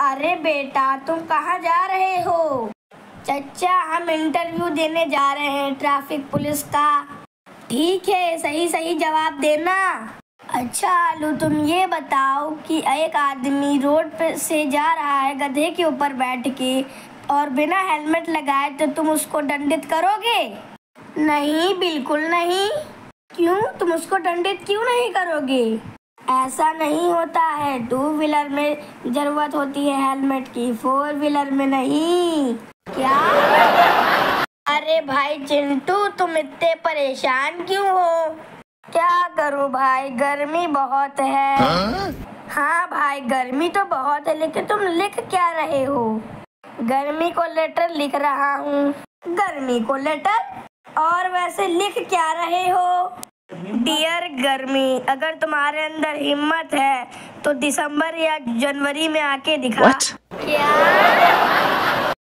अरे बेटा, तुम कहाँ जा रहे हो? चचा हम इंटरव्यू देने जा रहे हैं ट्रैफ़िक पुलिस का। ठीक है, सही सही जवाब देना। अच्छा आलू, तुम ये बताओ कि एक आदमी रोड पे से जा रहा है, गधे के ऊपर बैठ के, और बिना हेलमेट लगाए तो तुम उसको दंडित करोगे? नहीं, बिल्कुल नहीं। क्यों? तुम उसको दंडित क्यों नहीं करोगे? ऐसा नहीं होता है। टू व्हीलर में ज़रूरत होती है हेलमेट की, फोर व्हीलर में नहीं। क्या? अरे भाई चिंटू, तुम इतने परेशान क्यों हो? क्या करूँ भाई, गर्मी बहुत है। हा? हाँ भाई, गर्मी तो बहुत है, लेकिन तुम लिख क्या रहे हो? गर्मी को लेटर लिख रहा हूँ। गर्मी को लेटर? और वैसे लिख क्या रहे हो? डियर गर्मी अगर तुम्हारे अंदर हिम्मत है तो दिसंबर या जनवरी में आके दिखा। What? क्या